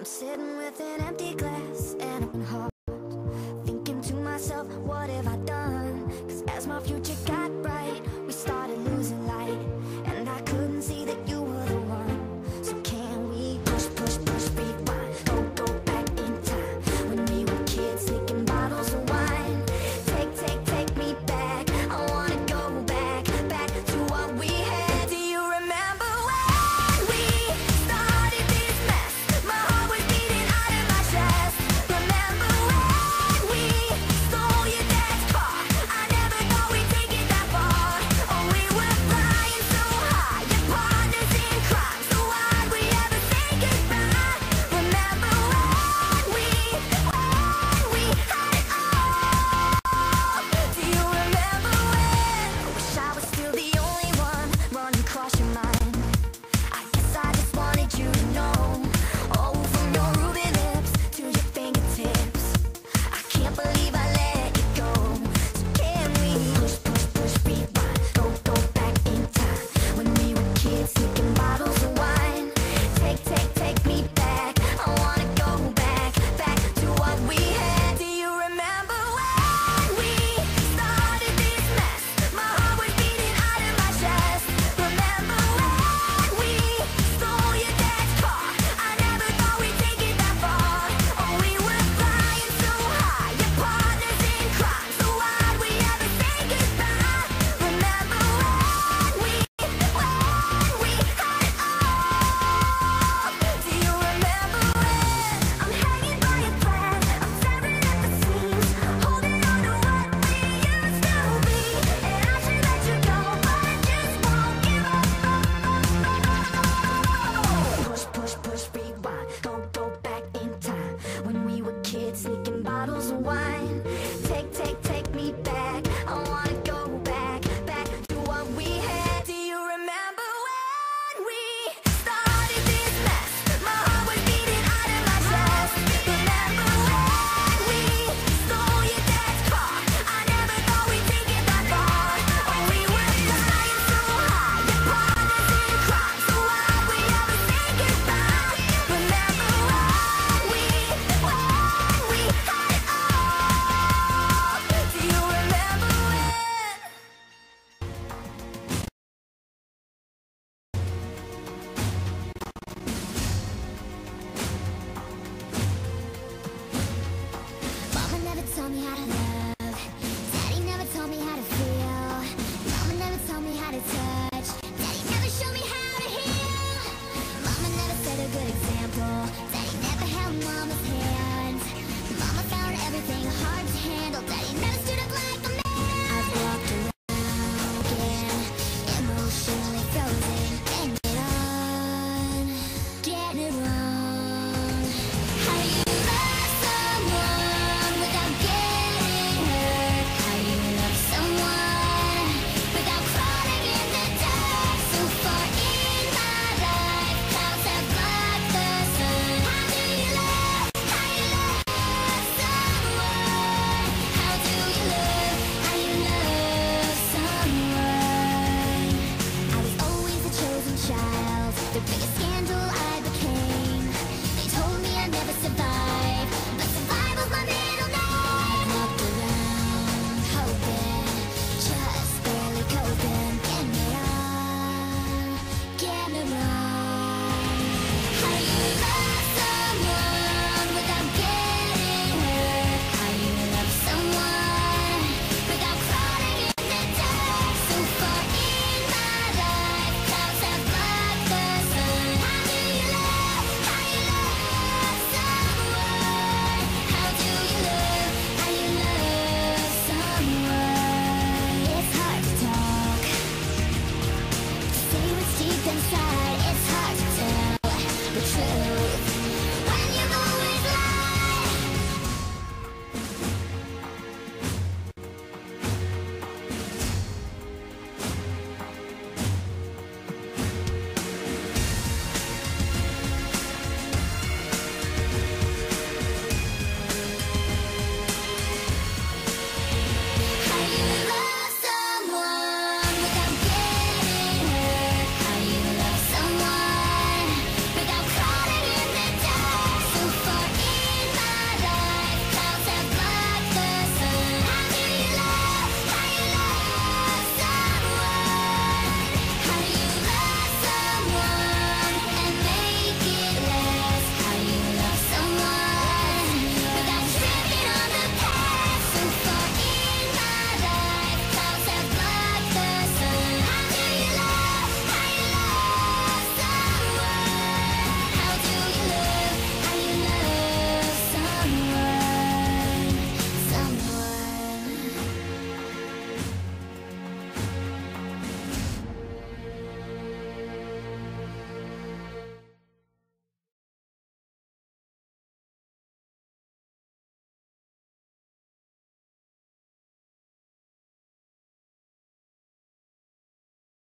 I'm sitting with an empty glass and an open heart. the biggest game. inside.